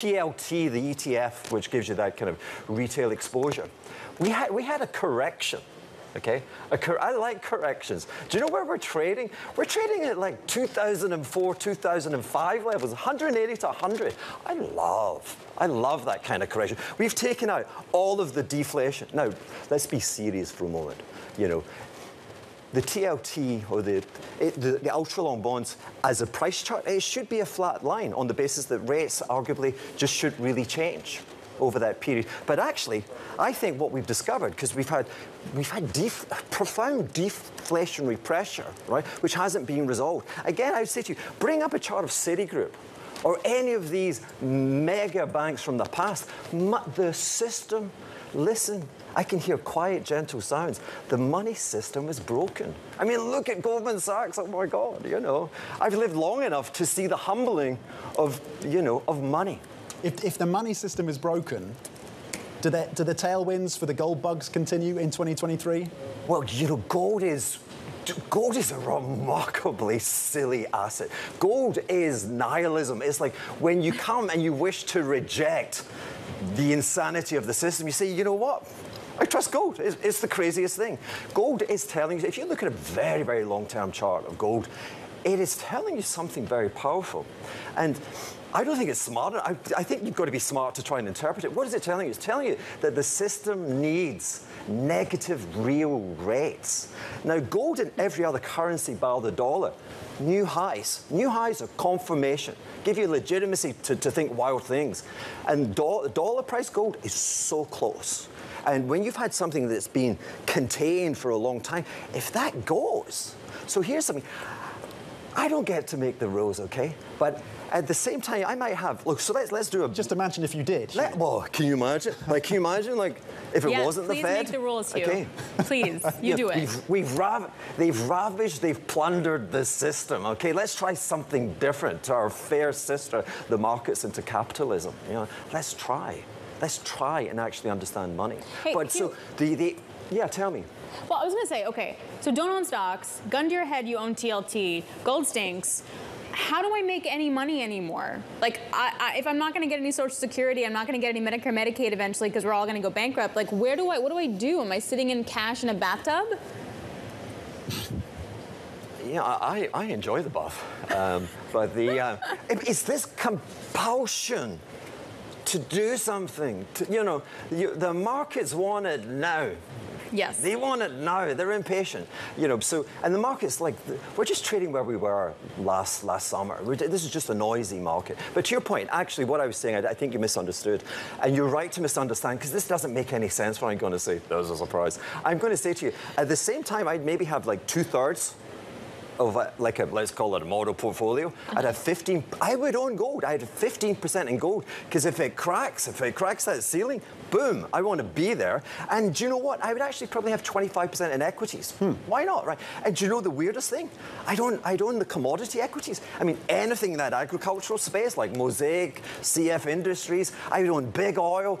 TLT, the ETF, which gives you that kind of retail exposure, we had, we had a correction okay? I like corrections. Do you know where we're trading? We're trading at like 2004, 2005 levels, 180 to 100. I love, I love that kind of correction. We've taken out all of the deflation. Now, let's be serious for a moment. You know, the TLT or the, it, the, the ultra long bonds as a price chart, it should be a flat line on the basis that rates arguably just should really change over that period. But actually, I think what we've discovered, because we've had we've had def profound deflationary pressure, right, which hasn't been resolved. Again, I would say to you, bring up a chart of Citigroup or any of these mega banks from the past. The system, listen, I can hear quiet, gentle sounds. The money system is broken. I mean, look at Goldman Sachs. Oh my God, you know. I've lived long enough to see the humbling of, you know, of money. If, if the money system is broken, do the, do the tailwinds for the gold bugs continue in 2023? Well, you know, gold is gold is a remarkably silly asset. Gold is nihilism. It's like when you come and you wish to reject the insanity of the system, you say, you know what? I trust gold. It's, it's the craziest thing. Gold is telling you, if you look at a very, very long-term chart of gold, it is telling you something very powerful. And I don't think it's smart. I, I, think you've got to be smart to try and interpret it. What is it telling you? It's telling you that the system needs negative real rates. Now, gold and every other currency bar the dollar, new highs. New highs are confirmation, give you legitimacy to, to think wild things. And do dollar price gold is so close. And when you've had something that's been contained for a long time, if that goes, so here's something. I don't get to make the rules, okay? But at the same time, I might have. Look, so let's let's do a. Just imagine if you did. Let, well, can you imagine? Like, can you imagine? Like, if it yes, wasn't the Fed. please make the rules, Hugh. Okay. Please, you yeah, do it. We've, we've rav they've ravaged, they've plundered the system. Okay, let's try something different to our fair sister, the markets, into capitalism. You know, let's try. Let's try and actually understand money. Hey, but Hugh, so the the yeah, tell me. Well, I was going to say, okay, so don't own stocks. Gun to your head, you own TLT. Gold stinks how do I make any money anymore? Like, I, I, if I'm not going to get any Social Security, I'm not going to get any Medicare, Medicaid eventually because we're all going to go bankrupt. Like, where do I? What do I do? Am I sitting in cash in a bathtub? Yeah, I, I enjoy the buff, um, but the uh, it's this compulsion to do something. To, you know, you, the markets want it now. Yes. They want it now. They're impatient. You know, so, and the market's like, we're just trading where we were last last summer. This is just a noisy market. But to your point, actually, what I was saying, I, I think you misunderstood. And you're right to misunderstand, because this doesn't make any sense what I'm going to say. There's a surprise. I'm going to say to you, at the same time, I'd maybe have like two-thirds of a, like a, let's call it a model portfolio, I'd have 15, I would own gold. I'd have 15% in gold because if it cracks, if it cracks that ceiling, boom, I want to be there. And do you know what? I would actually probably have 25% in equities. Hmm. Why not, right? And do you know the weirdest thing? I don't, I don't own the commodity equities. I mean, anything in that agricultural space like Mosaic, CF Industries, I would own big oil,